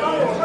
Go!